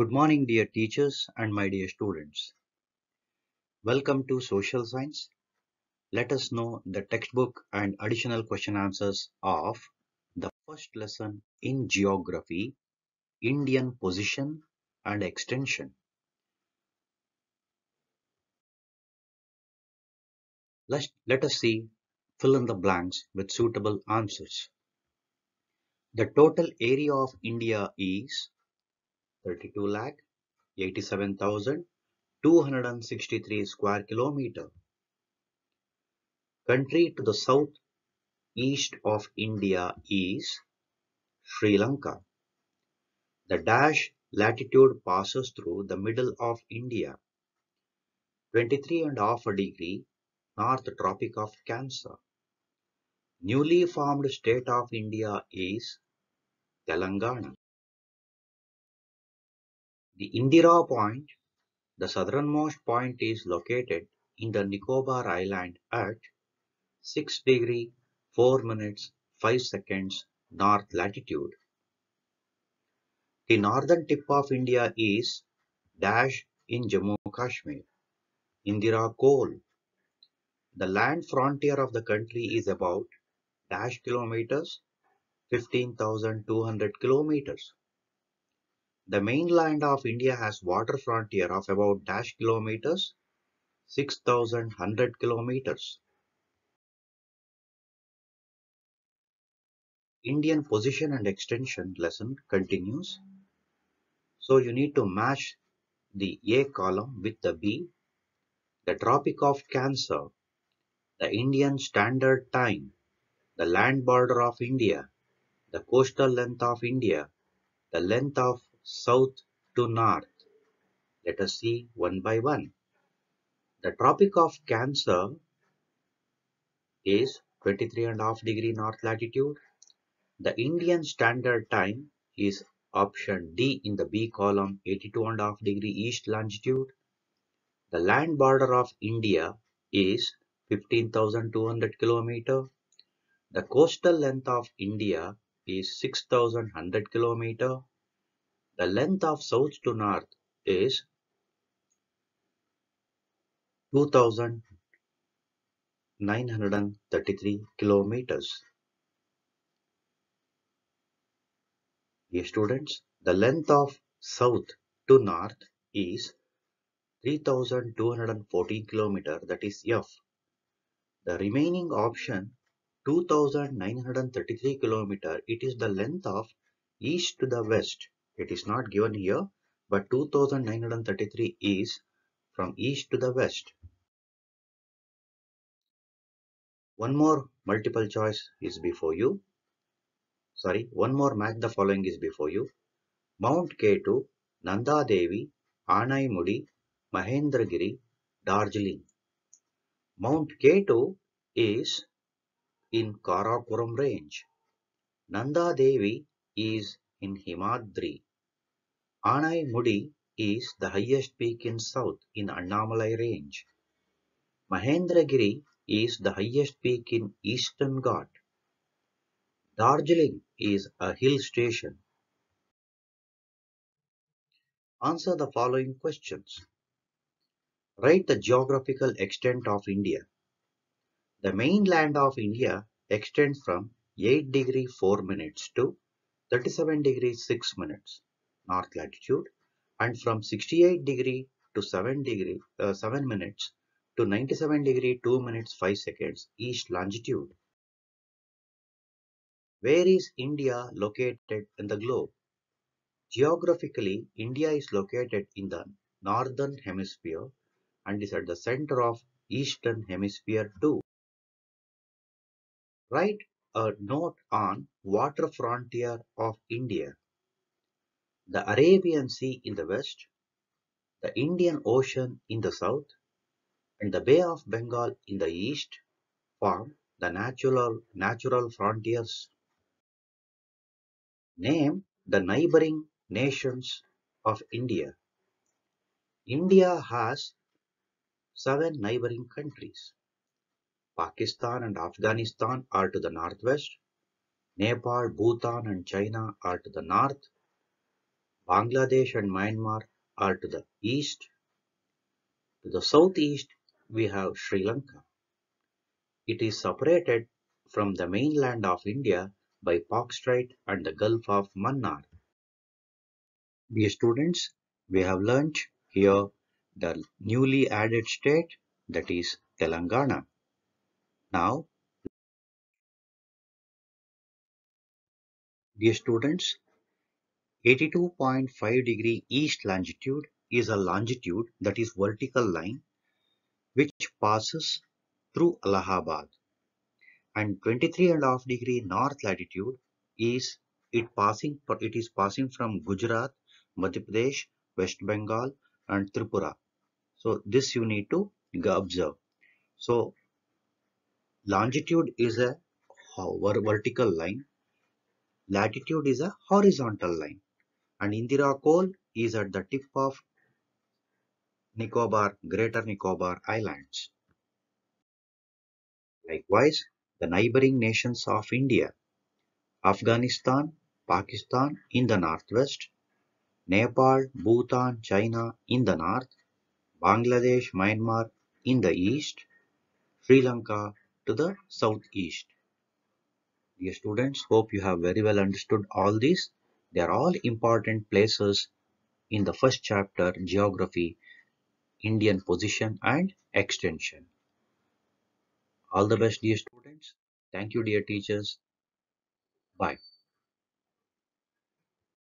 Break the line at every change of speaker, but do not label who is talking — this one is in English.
Good morning, dear teachers and my dear students. Welcome to Social Science. Let us know the textbook and additional question answers of the first lesson in Geography, Indian Position and Extension. Let, let us see fill in the blanks with suitable answers. The total area of India is 32 lakh 87,263 square kilometer. Country to the south east of India is Sri Lanka. The dash latitude passes through the middle of India, 23 and half a degree north tropic of Cancer. Newly formed state of India is Telangana. The Indira point, the southernmost point is located in the Nicobar Island at 6 degree 4 minutes 5 seconds north latitude. The northern tip of India is dash in Jammu Kashmir. Indira Col. The land frontier of the country is about dash kilometers 15,200 kilometers. The mainland of India has water frontier of about dash kilometers 6,100 kilometers. Indian position and extension lesson continues. So you need to match the A column with the B, the Tropic of Cancer, the Indian Standard Time, the land border of India, the coastal length of India, the length of south to north. Let us see one by one. The Tropic of Cancer is 23.5 degree north latitude. The Indian Standard Time is option D in the B column 82.5 degree east longitude. The land border of India is 15,200 kilometer. The coastal length of India is 6,100 kilometer. The length of south to north is 2,933 kilometers. Dear students, the length of south to north is 3214 kilometer that is F. The remaining option 2933 kilometer it is the length of east to the west. It is not given here but 2933 is from east to the west. One more multiple choice is before you. Sorry, one more match the following is before you. Mount K2, Nanda Devi, Anai Mudi, Mahendragiri, Darjeeling. Mount K2 is in Karakoram range. Nanda Devi is in Himadri. Anai Mudi is the highest peak in south in Annamalai range. Mahendragiri is the highest peak in Eastern Ghat. Darjeeling is a hill station. Answer the following questions. Write the geographical extent of India. The mainland of India extends from 8 degree 4 minutes to 37 degree 6 minutes north latitude and from 68 degree to 7 degree uh, 7 minutes to 97 degree 2 minutes 5 seconds east longitude. Where is India located in the globe? Geographically, India is located in the northern hemisphere and is at the center of eastern hemisphere too. Write a note on water frontier of India. The Arabian Sea in the west, the Indian Ocean in the south, and the Bay of Bengal in the east form the natural, natural frontiers. Name the neighboring nations of India. India has seven neighboring countries. Pakistan and Afghanistan are to the northwest. Nepal, Bhutan and China are to the north. Bangladesh and Myanmar are to the east. To the southeast, we have Sri Lanka. It is separated from the mainland of India by Palk Strait and the Gulf of Mannar. Dear students, we have learnt here the newly added state that is Telangana. Now, dear students, 82.5 degree east longitude is a longitude that is vertical line which passes through Allahabad and 23 and a half degree north latitude is it passing it is passing from Gujarat, Madhya Pradesh, West Bengal and Tripura. So this you need to observe. So longitude is a vertical line, latitude is a horizontal line and Indira Col is at the tip of Nicobar, Greater Nicobar Islands. Likewise, the neighboring nations of India, Afghanistan, Pakistan in the northwest, Nepal, Bhutan, China in the north, Bangladesh, Myanmar in the east, Sri Lanka to the southeast. Dear students, hope you have very well understood all these. They are all important places in the first chapter, Geography, Indian Position and Extension. All the best, dear students. Thank you, dear teachers. Bye.